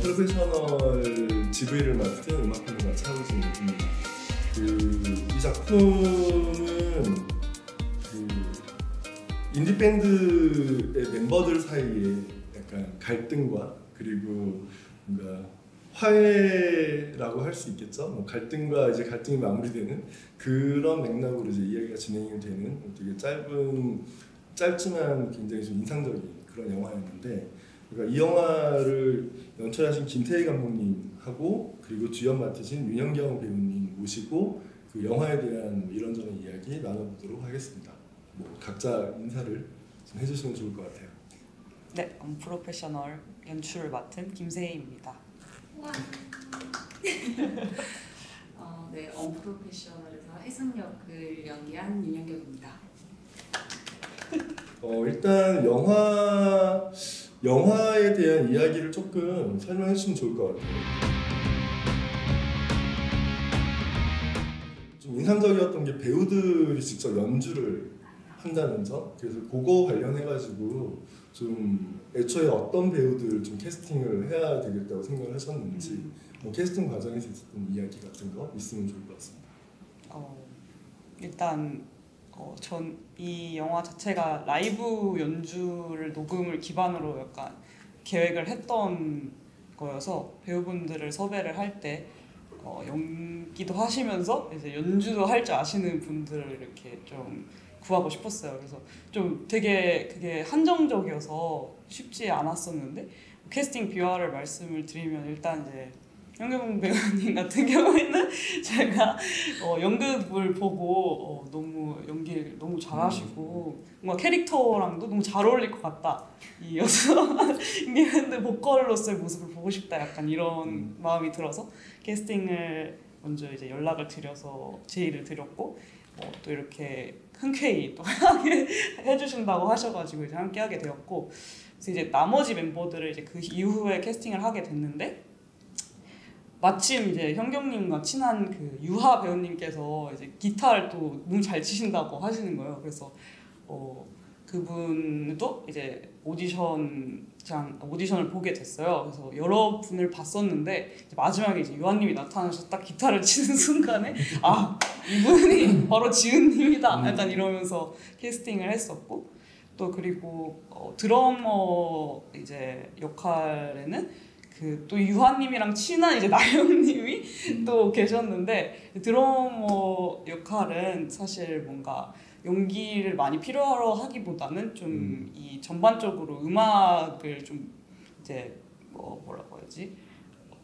프로페셔널 GV를 맡은 음악평론가 차우진 입니다. 그 이 작품은 그 인디 밴드의 멤버들 사이에 약간 갈등과 그리고 뭔가 화해라고 할 수 있겠죠. 뭐 갈등과 이제 갈등이 마무리되는 그런 맥락으로 이제 이야기가 진행이 되는 되게 짧은 짧지만 굉장히 좀 인상적인 그런 영화였는데 그러니까 이 영화를 연출하신 김태희 감독님하고 그리고 주연 맡으신 윤영경 배우님 모시고 그 영화에 대한 뭐 이런저런 이야기 나눠보도록 하겠습니다. 뭐 각자 인사를 좀 해주시면 좋을 것 같아요. 네, 언프로페셔널 연출을 맡은 김세희입니다. 어, 네, 언프로페셔널에서 혜승 역을 연기한 윤영경입니다. 어, 일단 영화 영화에 대한 이야기를 조금 설명해 주시면 좋을 것 같아요. 좀 인상적이었던 게 배우들이 직접 연주를 한다는 점. 그래서 그거 관련해 가지고 좀 애초에 어떤 배우들 좀 캐스팅을 해야 되겠다고 생각을 하셨는지 뭐 캐스팅 과정에서 있었던 이야기 같은 거 있으면 좋을 것 같습니다. 어, 일단 어, 전 이 영화 자체가 라이브 연주를 녹음을 기반으로 약간 계획을 했던 거여서 배우분들을 섭외를 할때 어, 연기도 하시면서 이제 연주도 할 줄 아시는 분들을 이렇게 좀 구하고 싶었어요. 그래서 좀 되게 그게 한정적이어서 쉽지 않았었는데 캐스팅 비화를 말씀을 드리면 일단 이제 현경봉 배우님 같은 경우에는 제가 어, 연극을 보고 어, 너무 연기를 너무 잘하시고 뭔가 캐릭터랑도 너무 잘 어울릴 것 같다. 이 여성 인디밴드 보컬로서의 모습을 보고 싶다. 약간 이런 음. 마음이 들어서 캐스팅을 먼저 이제 연락을 드려서 제의를 드렸고 어, 또 이렇게 흔쾌히 또 해주신다고 하셔가지고 이제 함께 하게 되었고 그래서 이제 나머지 멤버들을 이제 그 이후에 캐스팅을 하게 됐는데 마침 이제 현경님과 친한 그 유하 배우님께서 이제 기타를 또 너무 잘 치신다고 하시는 거예요. 그래서 어 그분도 이제 오디션장 오디션을 보게 됐어요. 그래서 여러 분을 봤었는데 이제 마지막에 이제 유하님이 나타나셔서 딱 기타를 치는 순간에 아 이분이 바로 지은님이다. 약간 이러면서 캐스팅을 했었고 또 그리고 어, 드러머 이제 역할에는 그 또 유하님이랑 친한 이제 나영님이 또 계셨는데 드러머 역할은 사실 뭔가 연기를 많이 필요로 하기보다는 좀이 전반적으로 음악을 좀 이제 뭐 뭐라고 해야지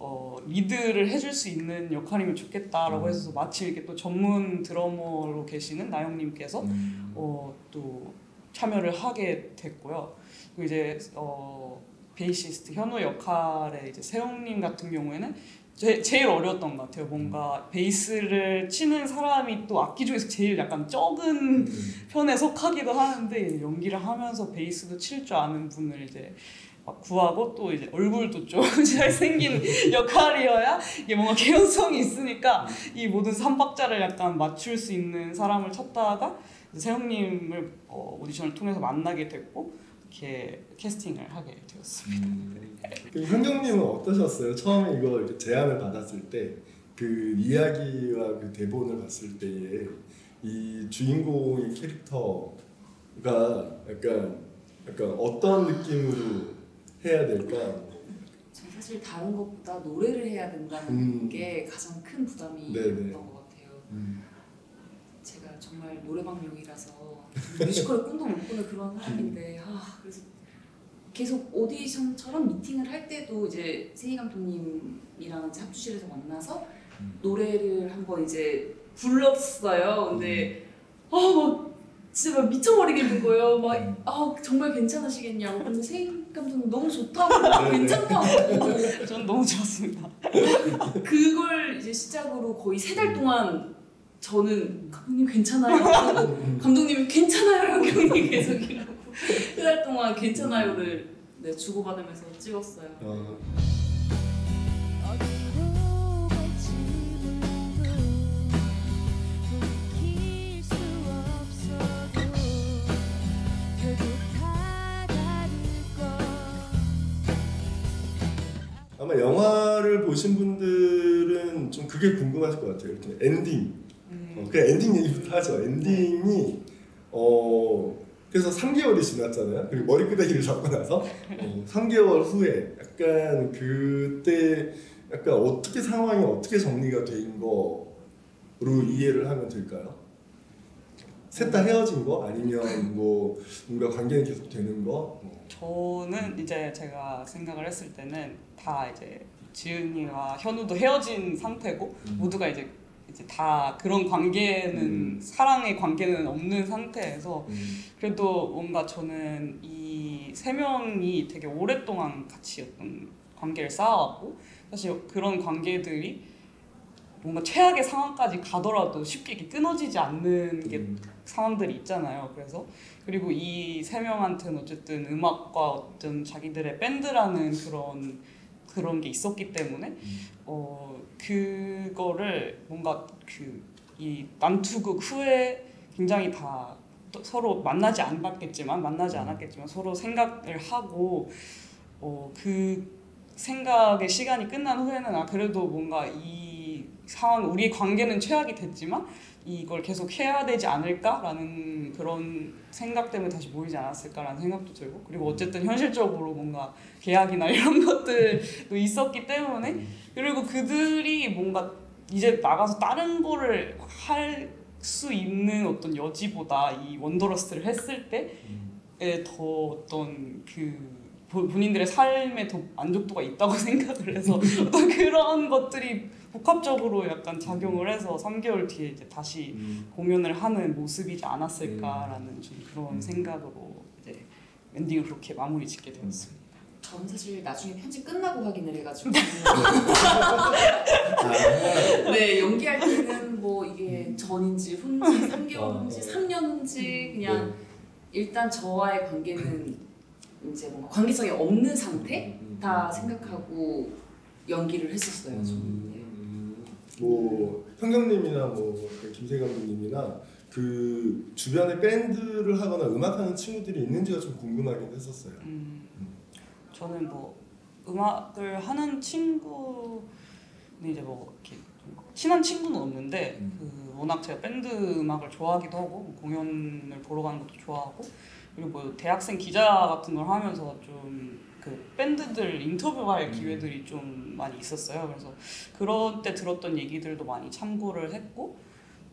어 리드를 해줄 수 있는 역할이면 좋겠다라고 음. 해서 마침 이렇게 또 전문 드러머로 계시는 나영님께서 음. 어, 또 참여를 하게 됐고요. 그리고 이제 어, 베이시스트 현우 역할의 이제 세웅님 같은 경우에는 제, 제일 어려웠던 것 같아요. 뭔가 베이스를 치는 사람이 또 악기 중에서 제일 약간 적은 편에 속하기도 하는데 연기를 하면서 베이스도 칠 줄 아는 분을 이제 막 구하고 또 이제 얼굴도 좀 잘생긴 역할이어야 이게 뭔가 개연성이 있으니까 이 모든 삼박자를 약간 맞출 수 있는 사람을 찾다가 이제 세영님을 어, 오디션을 통해서 만나게 됐고 이렇게 캐스팅을 하게 되었습니다. 음. 그 현경님은 어떠셨어요? 처음에 이거 이렇게 제안을 받았을 때 그 이야기와 그 대본을 봤을 때에 이 주인공의 캐릭터가 약간 약간 어떤 느낌으로 해야 될까? 전 사실 다른 것보다 노래를 해야 된다는 음. 게 가장 큰 부담이 네네. 었던 것 같아요. 음. 제가 정말 노래방용이라서 뮤지컬 꿈도 못 꾸는 그런 사람인데 아 그래서 계속 오디션처럼 미팅을 할 때도 이제 세희 감독님이랑 합주실에서 만나서 음. 노래를 한번 이제 불렀어요. 근데 아막 진짜 막 미쳐버리겠는 거예요. 막 아 정말 괜찮으시겠냐고. 근데 세희 감독님 너무 좋다고 네네. 괜찮다고. 저는 너무 좋았습니다. 그걸 이제 시작으로 거의 세 달 동안 저는 감독님 괜찮아요. 그리고 감독님이 괜찮아요. 형님 계속 이러고 세 달 동안 괜찮아요를 네, 주고받으면서 찍었어요. 어, 영화를 보신 분들은 좀 그게 궁금하실 것 같아요. 이렇게 엔딩. 음, 어, 그 엔딩 얘기부터 하죠. 엔딩이 어 그래서 3개월이 지났잖아요. 그리고 머리끄댕이를 잡고 나서 어, 3개월 후에 약간 그때 약간 어떻게 상황이 어떻게 정리가 된 거로 이해를 하면 될까요? 셋 다 헤어진 거 아니면 뭐 뭔가 관계는 계속 되는 거? 뭐. 저는 이제 제가 생각을 했을 때는 다 이제 지은이와 현우도 헤어진 상태고 음. 모두가 이제 이제 다 그런 관계는 음. 사랑의 관계는 없는 상태에서 음. 그래도 뭔가 저는 이 세 명이 되게 오랫동안 같이 어떤 관계를 쌓아왔고 사실 그런 관계들이 뭔가 최악의 상황까지 가더라도 쉽게 이렇게 끊어지지 않는 게 음. 상황들이 있잖아요. 그래서 그리고 이 세 명한테는 어쨌든 음악과 어떤 자기들의 밴드라는 그런 그런 게 있었기 때문에 음. 어 그거를 뭔가 그 이 남투극 후에 굉장히 다또 서로 만나지 않았겠지만 만나지 않았겠지만 서로 생각을 하고 어 그 생각의 시간이 끝난 후에는 아 그래도 뭔가 이 상황 우리의 관계는 최악이 됐지만 이걸 계속 해야 되지 않을까라는 그런 생각 때문에 다시 모이지 않았을까라는 생각도 들고 그리고 어쨌든 현실적으로 뭔가 계약이나 이런 것들도 있었기 때문에. 그리고 그들이 뭔가 이제 나가서 다른 거를 할 수 있는 어떤 여지보다 이 원더러스트를 했을 때에 더 어떤 그 보- 본인들의 삶에 더 만족도가 있다고 생각을 해서 어떤 그런 것들이 복합적으로 약간 작용을 해서 3개월 뒤에 이제 다시 음. 공연을 하는 모습이지 않았을까라는 좀 그런 음. 생각으로 이제 엔딩을 그렇게 마무리 짓게 되었습니다. 저는 사실 나중에 편집 끝나고 확인을 해가지고 아, 네 연기할 때는 뭐 이게 전인지 후인지 3개월 후인지 3년 후인지 그냥 네. 일단 저와의 관계는 이제 뭔가 관계성이 없는 상태 음. 다 생각하고 연기를 했었어요. 저는. 네. 음, 뭐 현경님이나 뭐 김세 감독님이나 그 주변에 밴드를 하거나 음악하는 친구들이 있는지가 좀 궁금하긴 했었어요. 음, 저는 뭐 음악을 하는 친구는 이제 뭐 이렇게 좀 친한 친구는 없는데 음. 그 워낙 제가 밴드 음악을 좋아하기도 하고 뭐 공연을 보러 가는 것도 좋아하고 그리고 뭐 대학생 기자 같은 걸 하면서 좀 그 밴드들 인터뷰할 음. 기회들이 좀 많이 있었어요. 그래서 그런 때 들었던 얘기들도 많이 참고를 했고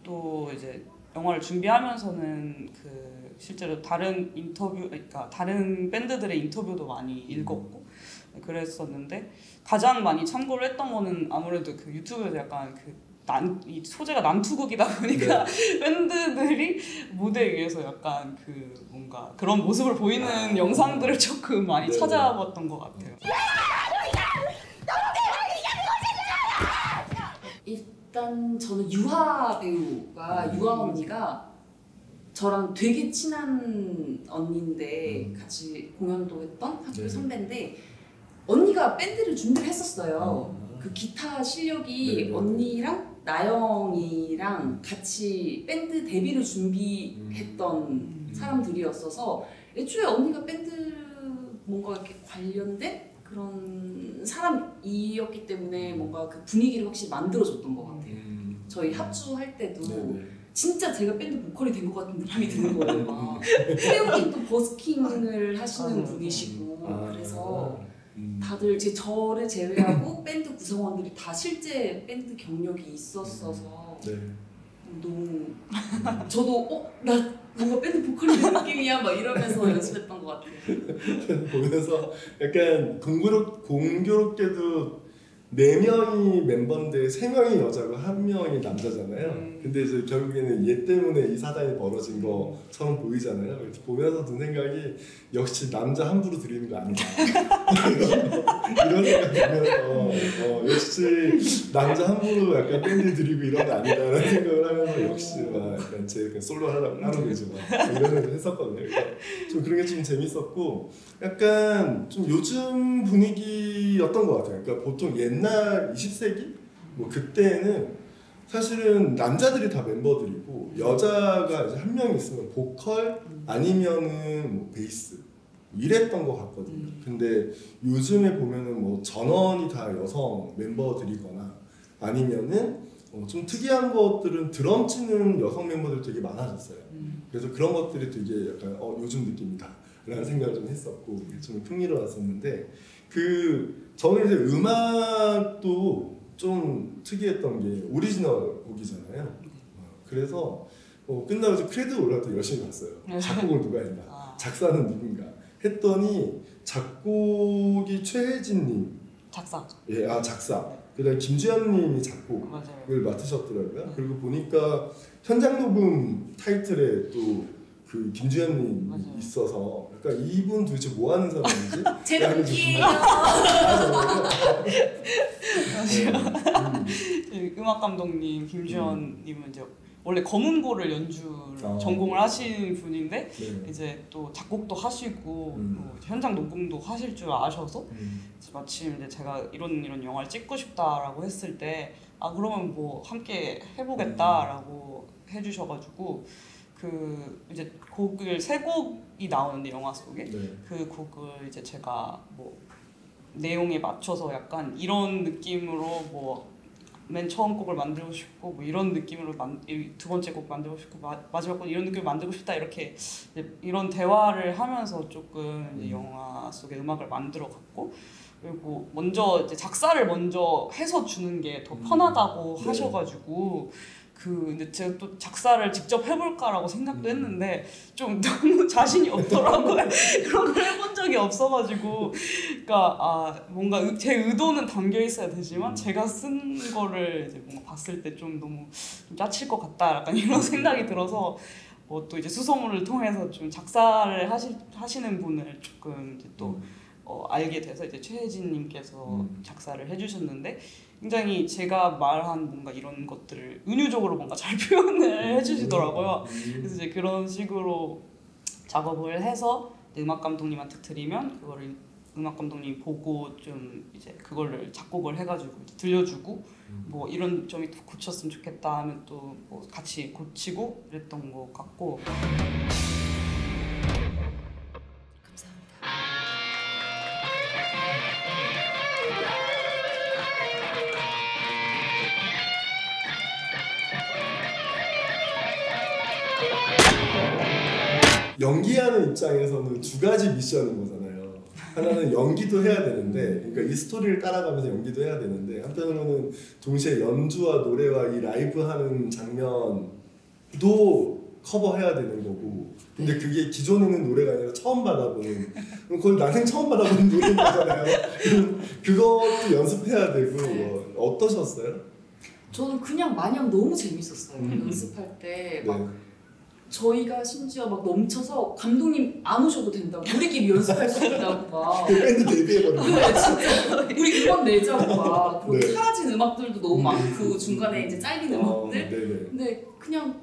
또 이제 영화를 준비하면서는 그 실제로 다른 인터뷰 그러니까 다른 밴드들의 인터뷰도 많이 읽었고 그랬었는데 가장 많이 참고를 했던 거는 아무래도 그 유튜브에서 약간 그 난, 이 소재가 난투극이다 보니까 밴드들이 무대 위에서 약간 그 뭔가 그런 모습을 보이는 아. 영상들을 조금 많이 네네. 찾아봤던 것 같아요. 일단 저는 유하 배우가 음. 유하 언니가 저랑 되게 친한 언니인데 음. 같이 공연도 했던 학교 네네. 선배인데 언니가 밴드를 준비를 했었어요. 아. 그 기타 실력이 네네. 언니랑 나영이랑 같이 밴드 데뷔를 준비했던 음. 사람들이었어서 애초에 언니가 밴드 뭔가 이렇게 관련된 그런 사람이었기 때문에 뭔가 그 분위기를 확실히 만들어줬던 것 같아요. 음. 저희 합주할 때도 네네. 진짜 제가 밴드 보컬이 된 것 같은 느낌이 드는 거예요. 막 태우님 또 버스킹을 하시는 아, 분이시고 아. 그래서 음. 다들 제 저를 제외하고 밴드 구성원들이 다 실제 밴드 경력이 있었어서 네. 너무 저도 어 나 뭔가 밴드 보컬이 된 느낌이야 막 이러면서 연습했던 것 같아요. 보면서 약간 공교롭, 공교롭게도 네 명이 멤버인데 세 명이 여자고 한 명이 남자잖아요. 음. 근데 이제 결국에는 얘 때문에 이 사단이 벌어진 것처럼 보이잖아요. 그래서 보면서 든 생각이 역시 남자 함부로 드리는 거 아니다. 이런 생각 들면서 어, 역시 남자 함부로 약간 밴드 드리고 이런 거 아니다라는 생각을 하면서 역시 막 약간 제 그냥 솔로 하라고 하는 막 이런 생각을 했었거든요. 그래서 좀 그런 게 좀 재밌었고 약간 좀 요즘 분위기 였던 것 같아요. 그러니까 보통 옛날 20세기 뭐 그때는 사실은 남자들이 다 멤버들이고 여자가 이제 한 명 있으면 보컬 아니면은 뭐 베이스 이랬던 것 같거든요. 음. 근데 요즘에 보면은 뭐 전원이 다 여성 멤버들이거나 아니면은 어, 좀 특이한 것들은 드럼 치는 여성 멤버들 되게 많아졌어요. 음. 그래서 그런 것들이 되게 약간 어 요즘 느낌이다 라는 생각을 좀 했었고 좀 흥미로웠었는데 그 저는 이제 음악도 좀 특이했던 게 오리지널 곡이잖아요. 어, 그래서 어, 끝나고 이제 크레드 올라도 열심히 봤어요. 작곡을 누가 했나. 아, 작사는 누군가. 했더니 작곡이 최혜진님. 작사죠. 예, 아 작사. 그다음 김주현님이 작곡 맞아요. 을 맡으셨더라고요. 그리고 보니까 현장 녹음 타이틀에 또 그 김주현님. 있어서 약간 이분 도대체 뭐 하는 사람인지 제 약간 좀 동기예요. 그 음악 감독님 김주현님은 이제 원래 검은고를 연주 아. 전공을 하신 분인데 네. 이제 또 작곡도 하시고 음. 또 현장 녹음도 하실 줄 아셔서 음. 이제 마침 이제 제가 이런 이런 영화를 찍고 싶다라고 했을 때 아 그러면 뭐 함께 해보겠다라고 해주셔가지고 그 이제 곡을 세 곡이 나오는데 영화 속에 네. 그 곡을 이제 제가 뭐 내용에 맞춰서 약간 이런 느낌으로 뭐 맨 처음 곡을 만들고 싶고 뭐 이런 느낌으로 만, 이두 번째 곡 만들고 싶고 마, 마지막 곡 이런 느낌을 만들고 싶다 이렇게 이런 대화를 하면서 조금 음. 영화 속의 음악을 만들어 갔고 그리고 먼저 이제 작사를 먼저 해서 주는 게더 음. 편하다고 네. 하셔가지고 그 근데 제가 또 작사를 직접 해볼까라고 생각도 음. 했는데 좀 너무 자신이 없더라고요. 그런 걸 해본 적이 없어가지고 그러니까 아 뭔가 의- 제 의도는 담겨 있어야 되지만 음. 제가 쓴 거를 이제 뭔가 봤을 때 좀 너무 좀 짜칠 것 같다 약간 이런 생각이 들어서 뭐 또 이제 수소문을 통해서 좀 작사를 하시, 하시는 분을 조금 이제 또 어, 알게 돼서 이제 최혜진님께서 음. 작사를 해주셨는데 굉장히 제가 말한 뭔가 이런 것들을 은유적으로 뭔가 잘 표현을 해주시더라고요. 음. 그래서 이제 그런 식으로 작업을 해서 음악 감독님한테 드리면 그거를 음악 감독님이 보고 좀 이제 그거를 작곡을 해가지고 들려주고 음. 뭐 이런 점이 더 고쳤으면 좋겠다 하면 또 뭐 같이 고치고 이랬던 것 같고 연기하는 입장에서는 두 가지 미션인 거잖아요. 하나는 연기도 해야 되는데, 그러니까 이 스토리를 따라가면서 연기도 해야 되는데, 한편으로는 동시에 연주와 노래와 이 라이브 하는 장면도 커버해야 되는 거고, 근데 그게 기존에는 노래가 아니라 처음 받아보는, 거의 난생 처음 받아보는 노래인 거잖아요. 그럼 그것도 연습해야 되고, 뭐 어떠셨어요? 저는 그냥 마냥 너무 재밌었어요. 음. 연습할 때 네. 막 저희가 심지어 막 넘쳐서 감독님 안 오셔도 된다고 우리끼리 연습할 수 있다고 막그 밴드 데뷔해버리고. 네, 진짜 우리 음악 내자고 막 그리고 네. 사라진 음악들도 너무 음. 많고 중간에 이제 잘린 어, 음악들 네네. 근데 그냥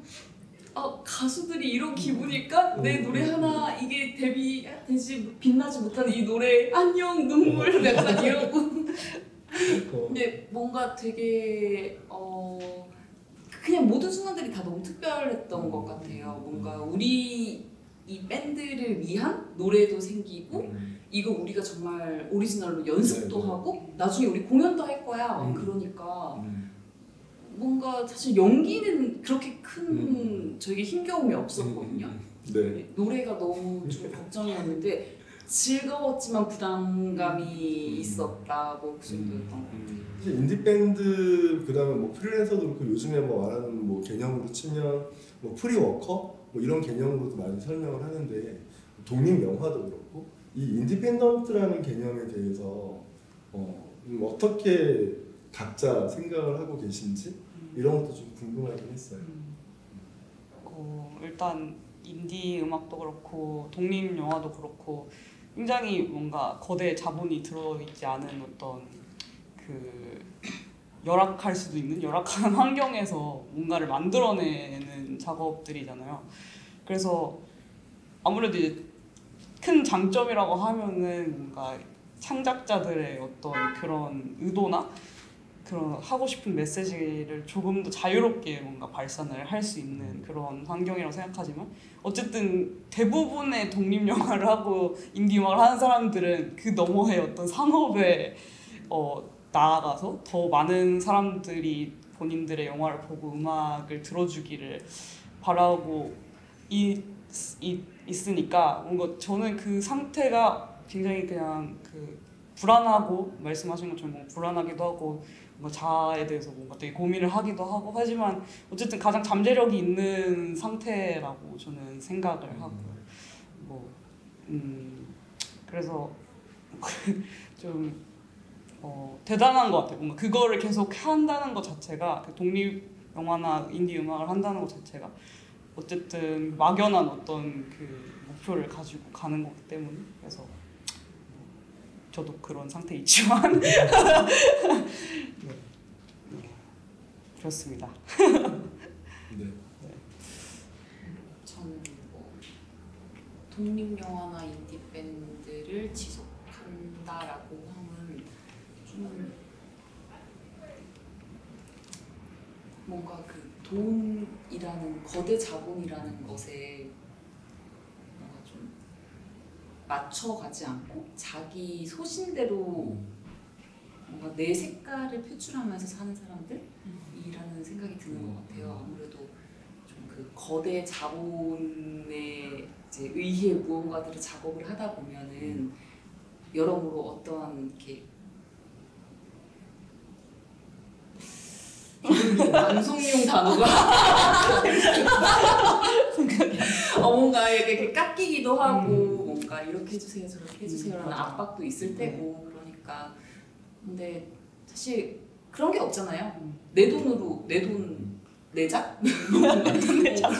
아 가수들이 이런 기분일까? 내 음. 노래 하나 이게 데뷔되지 빛나지 못하는 이 노래 안녕 눈물 내가 이러고 어, 근데 뭔가 되게 어 그냥 모든 순간들이 다 너무 특별했던 음. 것 같아요. 뭔가 우리 이 밴드를 위한 노래도 생기고 음. 이거 우리가 정말 오리지널로 연습도 네, 네. 하고 나중에 우리 공연도 할 거야. 막 음. 그러니까 음. 뭔가 사실 연기는 그렇게 큰 음. 저에게 힘겨움이 없었거든요. 네. 노래가 너무 좀 걱정이었는데 즐거웠지만 부담감이 있었다고 그 정도였던 것 같아요. 이제 인디 밴드 그다음에 뭐 프리랜서도 그렇고 요즘에 뭐 말하는 뭐 개념으로 치면 뭐 free worker 뭐 이런 개념으로도 많이 설명을 하는데 독립 영화도 그렇고 이 independent라는 개념에 대해서 어, 좀 어떻게 각자 생각을 하고 계신지 이런 것도 좀 궁금하긴 했어요. 음, 어, 일단 인디 음악도 그렇고 독립 영화도 그렇고 굉장히 뭔가 거대 자본이 들어있지 않은 어떤 그 열악할 수도 있는 열악한 환경에서 뭔가를 만들어내는 작업들이잖아요. 그래서 아무래도 이제 큰 장점이라고 하면은 뭔가 창작자들의 어떤 그런 의도나 그런 하고 싶은 메시지를 조금 더 자유롭게 뭔가 발산을 할 수 있는 그런 환경이라고 생각하지만 어쨌든 대부분의 독립 영화를 하고 인디 음악을 하는 사람들은 그 너머의 어떤 산업에 어, 나아가서 더 많은 사람들이 본인들의 영화를 보고 음악을 들어주기를 바라고 있, 있, 있으니까 뭔가 저는 그 상태가 굉장히 그냥 그 불안하고 말씀하신 것처럼 불안하기도 하고 뭐 자아에 대해서 뭔가 되게 고민을 하기도 하고 하지만 어쨌든 가장 잠재력이 있는 상태라고 저는 생각을 하고 뭐 음, 그래서 좀 어, 대단한 것 같아요. 뭔가 그거를 계속 한다는 것 자체가 그 독립 영화나 인디 음악을 한다는 것 자체가 어쨌든 막연한 어떤 그 목표를 가지고 가는 거기 때문에 그래서 저도 그런. 네. 그렇습니다. 네. 저는 뭐 독립 영화나 인디 밴드를 지속한다라고 하면 좀 뭔가 그 돈이라는 거대 자본이라는 것에 뭔가 좀 맞춰가지 않고 자기 소신대로 뭔가 내 색깔을 표출하면서 사는 사람들 이라는 생각이 드는 것 같아요. 아무래도 좀 그 거대 자본에 이제 의해 무언가들을 작업을 하다 보면은 여러모로 어떠한 이렇게 방송용 단어가 어, 뭔가 이렇게 깎이기도 하고 뭔가 이렇게 해주세요 저렇게 해주세요라는 맞아. 압박도 있을 테고 그러니까. 근데 사실 그런 게 없잖아요. 내 돈으로 내돈 내자?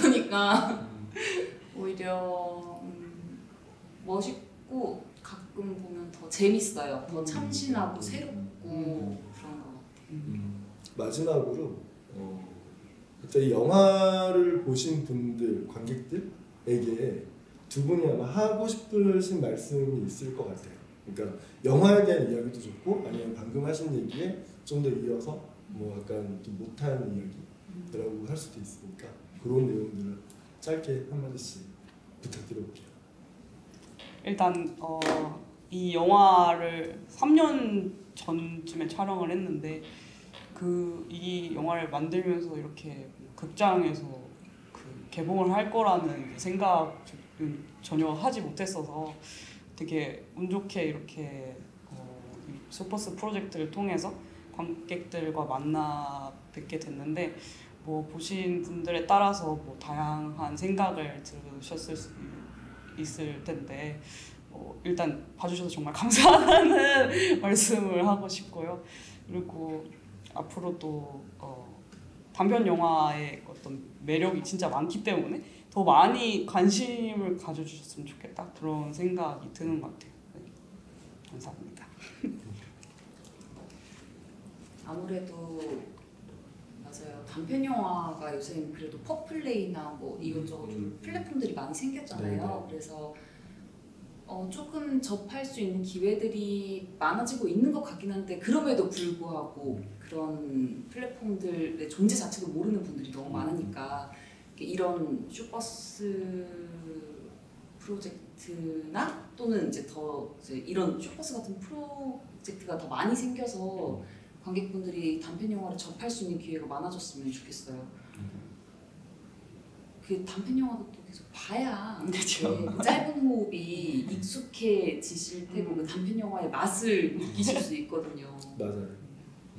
그러니까. 오히려 음, 멋있고 가끔 보면 더 재밌어요. 더 참신하고 새롭고 그런 거 음, 마지막으로 어, 이 영화를 보신 분들 관객들에게 두 분이 아마 하고 싶으신 말씀이 있을 것 같아요. 그러니까 영화에 대한 이야기도 좋고 아니면 방금 하신 얘기에 좀더 이어서 뭐 약간 좀 못한 이야기라고 할 수도 있으니까 그런 내용들을 짧게 한 마디씩 부탁드려볼게요. 일단 어, 이 영화를 3년 전쯤에 촬영을 했는데 그 이 영화를 만들면서 이렇게 극장에서 그 개봉을 할 거라는 생각은 전혀 하지 못했어서 되게 운 좋게 이렇게 어, 이 슈퍼스 프로젝트를 통해서 관객들과 만나 뵙게 됐는데 뭐 보신 분들에 따라서 뭐 다양한 생각을 들으셨을 수 있을 텐데 어, 일단 봐주셔서 정말 감사하다는 말씀을 하고 싶고요. 그리고 앞으로도 어, 단편 영화의 어떤 매력이 진짜 많기 때문에 더 많이 관심을 가져주셨으면 좋겠다 그런 생각이 드는 것 같아요. 네. 감사합니다. 아무래도 맞아요 단편 영화가 요새 그래도 퍼플레이나 뭐 이것저것 좀 음. 플랫폼들이 많이 생겼잖아요. 네네. 그래서 어, 조금 접할 수 있는 기회들이 많아지고 있는 것 같긴 한데 그럼에도 불구하고 그런 플랫폼들의 존재 자체도 모르는 분들이 너무 많으니까 이런 슈퍼스 프로젝트나 또는 이제 더 이제 이런 슈퍼스 같은 프로젝트가 더 많이 생겨서 관객분들이 단편 영화를 접할 수 있는 기회가 많아졌으면 좋겠어요. 그 단편 영화도 또 계속 봐야 그렇죠. 네, 그 짧은 호흡이 익숙해지실 테고 그 단편 영화의 맛을 느끼실 수 있거든요. 맞아요.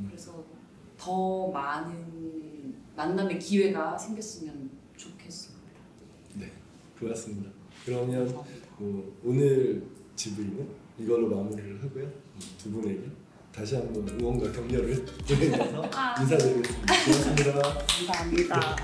그래서 더 많은 만남의 기회가 생겼으면 좋겠습니다. 고맙습니다. 그러면 감사합니다. 뭐 오늘 GV는 이걸로 마무리를 하고요. 두 분에게 다시 한번 응원과 격려를 보내면서 인사드리겠습니다. 고맙습니다. 감사합니다.